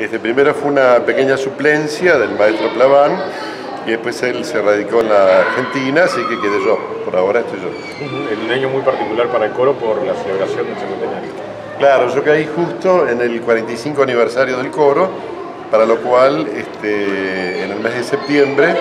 Este, primero fue una pequeña suplencia del maestro Plaván y después él se radicó en la Argentina, así que quedé yo. Por ahora estoy yo. Un año muy particular para el coro por la celebración del centenario. Claro, yo caí justo en el 45 aniversario del coro, para lo cual este, en el mes de septiembre,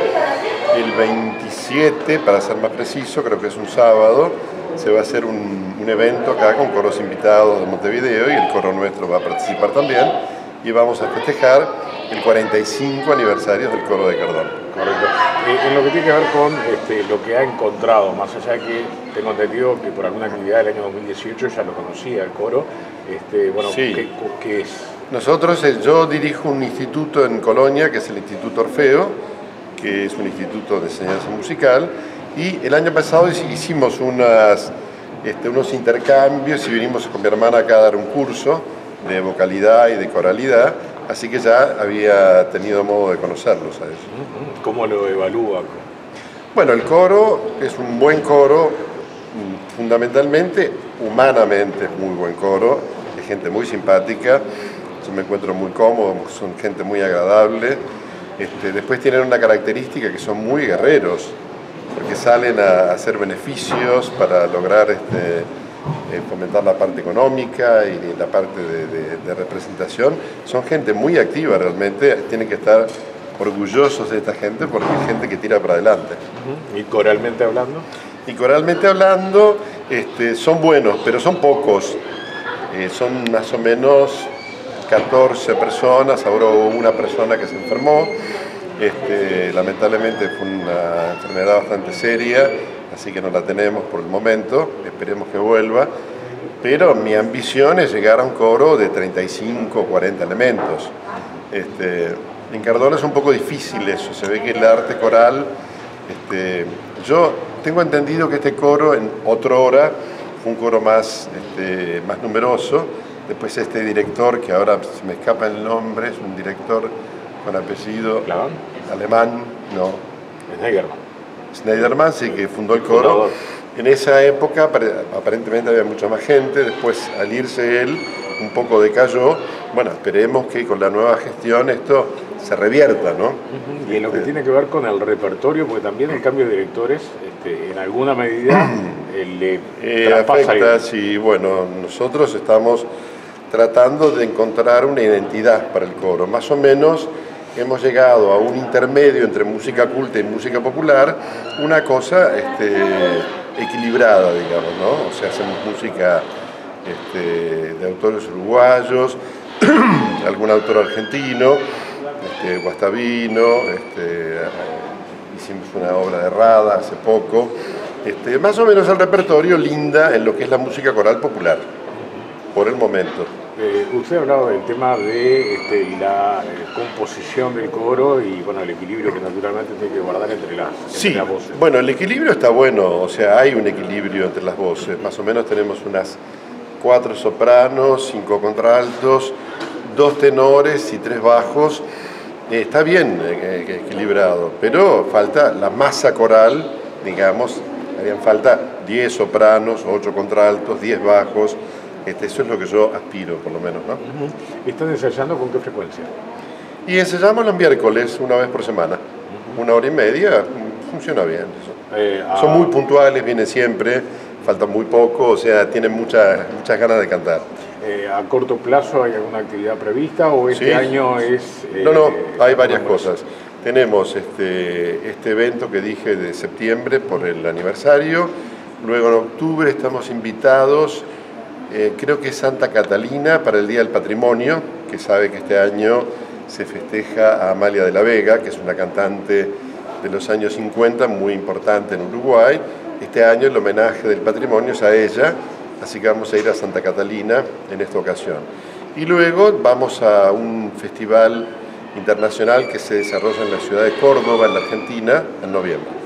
el 27, para ser más preciso, creo que es un sábado, se va a hacer un, un evento acá con coros invitados de Montevideo y el coro nuestro va a participar también y vamos a festejar el 45 aniversario del coro de Cardón. Correcto. Eh, en lo que tiene que ver con este, lo que ha encontrado, más allá de que tengo entendido que por alguna actividad del año 2018 ya lo conocía el coro, este, bueno, ¿qué, ¿qué, es? Nosotros, eh, yo dirijo un instituto en Colonia, que es el Instituto Orfeo, que es un instituto de enseñanza musical, y el año pasado hicimos unas, este, unos intercambios y vinimos con mi hermana acá a dar un curso de vocalidad y de coralidad, así que ya había tenido modo de conocerlos a eso. ¿Cómo lo evalúa? Bueno, el coro es un buen coro, fundamentalmente, humanamente es muy buen coro, es gente muy simpática, yo me encuentro muy cómodo, son gente muy agradable. Este, después tienen una característica que son muy guerreros, porque salen a hacer beneficios para lograr este, eh, fomentar la parte económica y la parte de, representación. Son gente muy activa realmente, tienen que estar orgullosos de esta gente porque es gente que tira para adelante. ¿Y coralmente hablando? Y coralmente hablando, este, son buenos, pero son pocos. Eh, son más o menos 14 personas, ahora hubo una persona que se enfermó. Este, lamentablemente fue una enfermedad bastante seria así que no la tenemos por el momento, esperemos que vuelva. Pero mi ambición es llegar a un coro de 35 o 40 elementos. Este, en Cardona es un poco difícil eso, se ve que el arte coral, este, yo tengo entendido que este coro en otra hora fue un coro más, este, más numeroso, después este director, que ahora se me escapa el nombre, es un director con apellido alemán, no. Schneiderman. Schneiderman, sí, que fundó el coro. En esa época aparentemente había mucha más gente, después al irse él un poco decayó. Bueno, esperemos que con la nueva gestión esto se revierta, ¿no? Y en lo que este, tiene que ver con el repertorio, porque también el cambio de directores, este, en alguna medida, le eh, afecta, sí, bueno, nosotros estamos tratando de encontrar una identidad para el coro, más o menos hemos llegado a un intermedio entre música culta y música popular, una cosa este, equilibrada, digamos, ¿no? O sea, hacemos música este, de autores uruguayos, algún autor argentino, este, Guastavino, este, hicimos una obra de Rada hace poco, más o menos el repertorio linda en lo que es la música coral popular, por el momento. Eh, usted ha hablado del tema de este, la eh, composición del coro y bueno, el equilibrio que naturalmente tiene que guardar entre las, sí, voces. Bueno, el equilibrio está bueno, o sea, hay un equilibrio entre las voces. Más o menos tenemos unas cuatro sopranos, cinco contraltos, dos tenores y tres bajos. Eh, está bien equilibrado, pero falta la masa coral, digamos, harían falta 10 sopranos, 8 contraltos, 10 bajos, este, eso es lo que yo aspiro, por lo menos. ¿no? ¿Están ensayando con qué frecuencia? Y ensayamos los miércoles, una vez por semana. Una hora y media, funciona bien. Eh, Son muy puntuales, vienen siempre, faltan muy poco, o sea, tienen muchas muchas ganas de cantar. Eh, ¿A corto plazo hay alguna actividad prevista o este año es...? no, no, eh, hay varias cosas. Tenemos este, este evento que dije de septiembre por el aniversario, luego en octubre estamos invitados eh, creo que es Santa Catalina para el Día del Patrimonio, que sabe que este año se festeja a Amalia de la Vega, que es una cantante de los años 50 muy importante en Uruguay. Este año el homenaje del patrimonio es a ella, así que vamos a ir a Santa Catalina en esta ocasión. Y luego vamos a un festival internacional que se desarrolla en la ciudad de Córdoba, en la Argentina, en noviembre.